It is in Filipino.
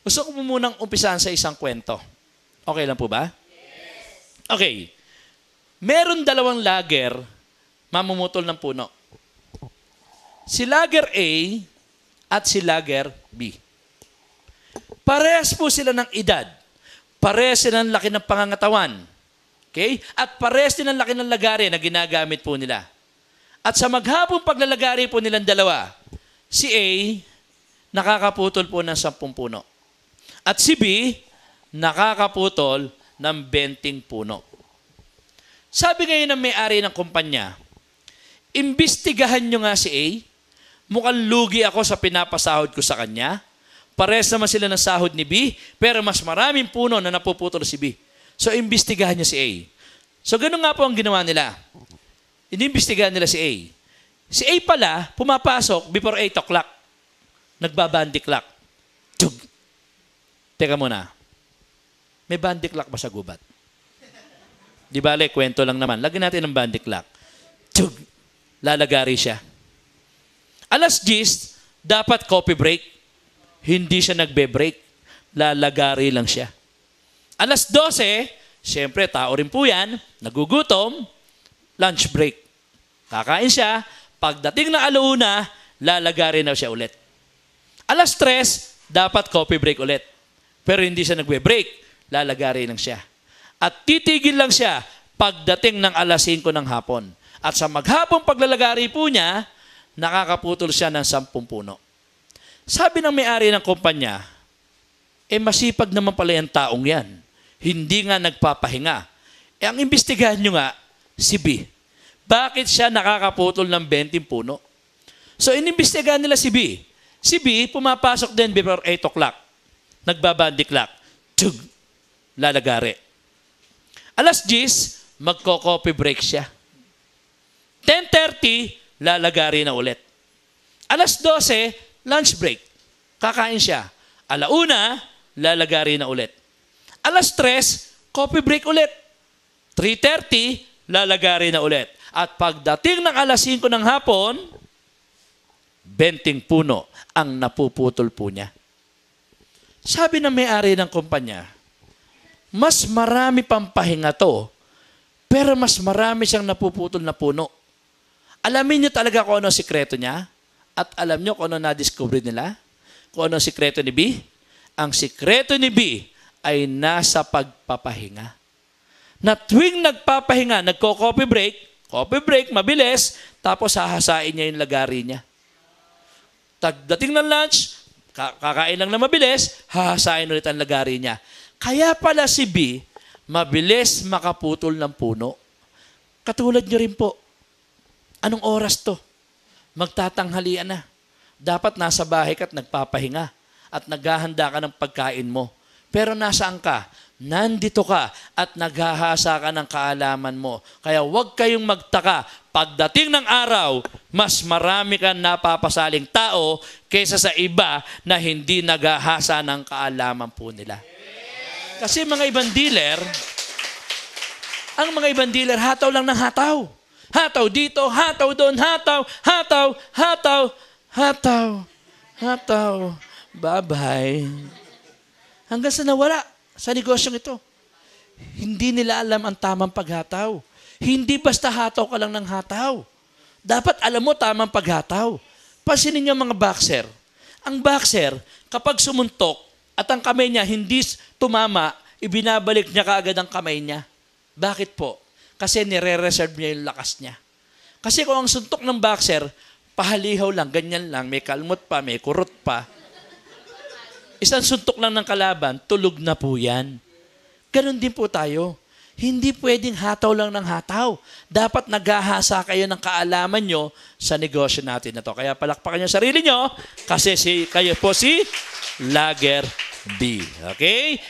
Gusto ko munang umpisahan sa isang kwento. Okay lang po ba? Okay. Meron dalawang lager mamumutol ng puno. Si lager A at si lager B. Parehas po sila ng edad. Parehas sila ng laki ng pangangatawan. Okay? At parehas din ng laki ng lagari na ginagamit po nila. At sa maghapong paglalagari po nilang dalawa, si A, nakakaputol po ng sampung puno. At si B, nakakaputol ng benting puno. Sabi ngayon ng may-ari ng kumpanya, imbestigahan nyo nga si A, mukhang lugi ako sa pinapasahod ko sa kanya, pares naman sila ng sahod ni B, pero mas maraming puno na napuputol si B. So, imbestigahan niya si A. So, ganun nga po ang ginawa nila. Inimbestigahan nila si A. Si A pala, pumapasok before 8 o'clock. Nagbabandi clock. Teka muna. May bandy clock ba sa gubat? Di bale, kwento lang naman. Lagyan natin ng bandy clock. Tug. Lalagari siya. Alas 10, dapat coffee break. Hindi siya nagbe-break. Lalagari lang siya. Alas 12, siyempre tao rin po yan, nagugutom, lunch break. Kakain siya, pagdating na alauna, lalagari na siya ulit. Alas 3, dapat coffee break ulit. Pero hindi siya nagbe-break, lalagari lang siya. At titigil lang siya pagdating ng alas 5 ng hapon. At sa maghapong paglalagari po niya, nakakaputol siya ng 10 puno. Sabi ng may-ari ng kumpanya, eh masipag naman pala yung taong yan. Hindi nga nagpapahinga. Eh ang imbestigahan nyo nga, si B. Bakit siya nakakaputol ng 20 puno? So inimbestigahan nila si B. Si B, pumapasok din before 8 o'clock. Nagbabandi clock. Tug! Lalagari. Alas 10, magko-coffee break siya. 10.30, lalagari na ulit. Alas 12, lunch break. Kakain siya. Alauna, lalagari na ulit. Alas 3, coffee break ulit. 3.30, lalagari na ulit. At pagdating ng alas 5 ng hapon, benting puno ang napuputol po niya. Sabi ng may-ari ng kumpanya, mas marami pang pahinga to, pero mas marami siyang napuputol na puno. Alamin niyo talaga kung ano ang sikreto niya? At alam niyo kung ano na-discover nila? Kung ano ang sikreto ni B? Ang sikreto ni B ay nasa pagpapahinga. Na tuwing nagpapahinga, nagko-coffee break, coffee break, mabilis, tapos hahasain niya yung lagari niya. Tagdating ng lunch, kakain lang na mabilis, hahasain ulit ang lagari niya. Kaya pala si B, mabilis makaputol ng puno. Katulad niyo rin po. Anong oras to? Magtatanghalian na. Dapat nasa bahay ka at nagpapahinga at naghahanda ka ng pagkain mo. Pero nasaan ka? Nandito ka at naghahasa ka ng kaalaman mo. Kaya huwag kayong magtaka. Pagdating ng araw, mas marami kang napapasaling tao kaysa sa iba na hindi naghahasa ng kaalaman po nila. Kasi mga ibang dealer, ang mga ibang dealer, hataw lang ng hataw. Hataw dito, hataw doon, hataw, hataw, hataw, hataw, hataw. Bye-bye. Hanggang sa nawala sa negosyong ito. Hindi nila alam ang tamang paghataw. Hindi basta hataw ka lang ng hataw. Dapat alam mo tamang paghataw. Pansinin niyo mga boxer. Ang boxer, kapag sumuntok at ang kamay niya hindi tumama, ibinabalik niya kaagad ang kamay niya. Bakit po? Kasi nire-reserve niya yung lakas niya. Kasi kung ang suntok ng boxer, pahalihaw lang, ganyan lang, may kalmot pa, may kurot pa. Isang suntok lang ng kalaban, tulog na po yan. Ganon din po tayo. Hindi pwedeng hataw lang ng hataw. Dapat naghahasa kayo ng kaalaman nyo sa negosyo natin na to. Kaya palakpakan nyo sarili nyo kasi si, kayo po si Lager B. Okay?